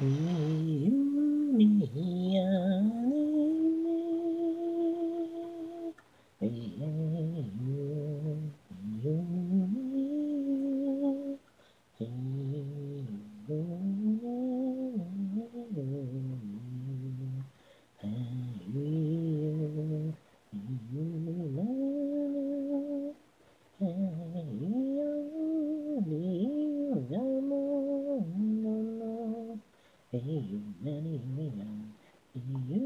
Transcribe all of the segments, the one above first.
Mm-hmm. you many million you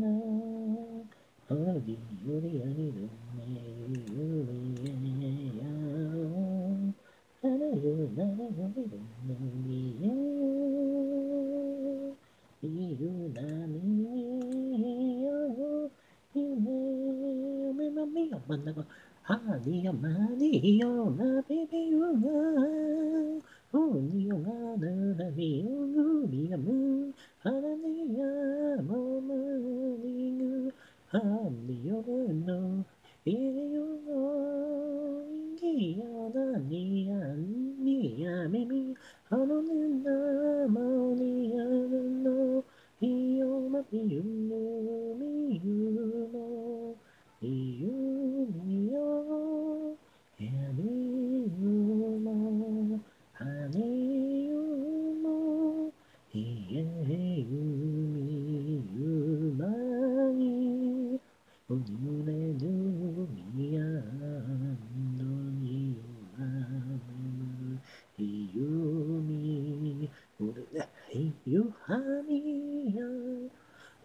know I'm gonna give you the only Mania, mania, na baby, you're. Only your honor, happy only a moon, Hallelujah, Mama, Hallelujah, Hallelujah, Hallelujah, Hallelujah, Hallelujah,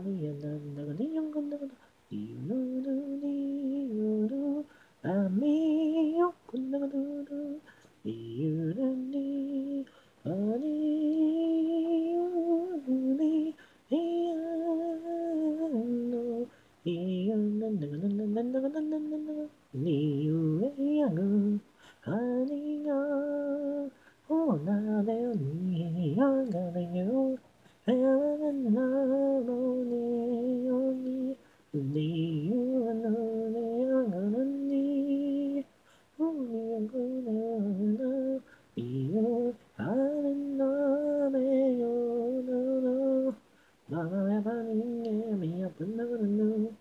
Honey, oh, now they'll be young, Not everybody, yeah, me up another new.